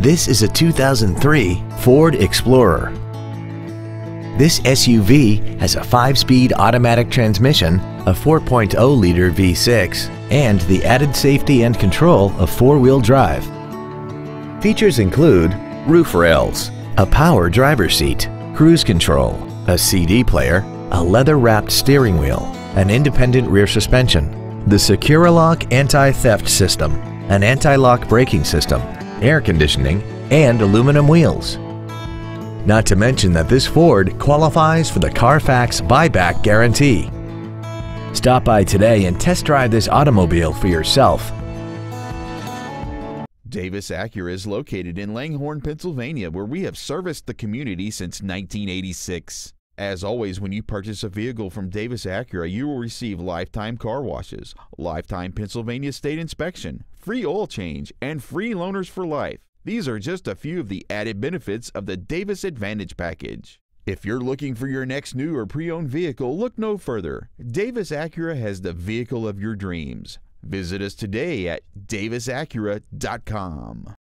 This is a 2003 Ford Explorer. This SUV has a 5-speed automatic transmission, a 4.0-liter V6, and the added safety and control of four-wheel drive. Features include roof rails, a power driver seat, cruise control, a CD player, a leather-wrapped steering wheel, an independent rear suspension, the SecuriLock anti-theft system, an anti-lock braking system, air conditioning, and aluminum wheels. Not to mention that this Ford qualifies for the Carfax buyback guarantee. Stop by today and test drive this automobile for yourself. Davis Acura is located in Langhorne, Pennsylvania, where we have serviced the community since 1986. As always, when you purchase a vehicle from Davis Acura, you will receive lifetime car washes, lifetime Pennsylvania state inspection, free oil change, and free loaners for life. These are just a few of the added benefits of the Davis Advantage Package. If you're looking for your next new or pre owned vehicle, look no further. Davis Acura has the vehicle of your dreams. Visit us today at davisacura.com.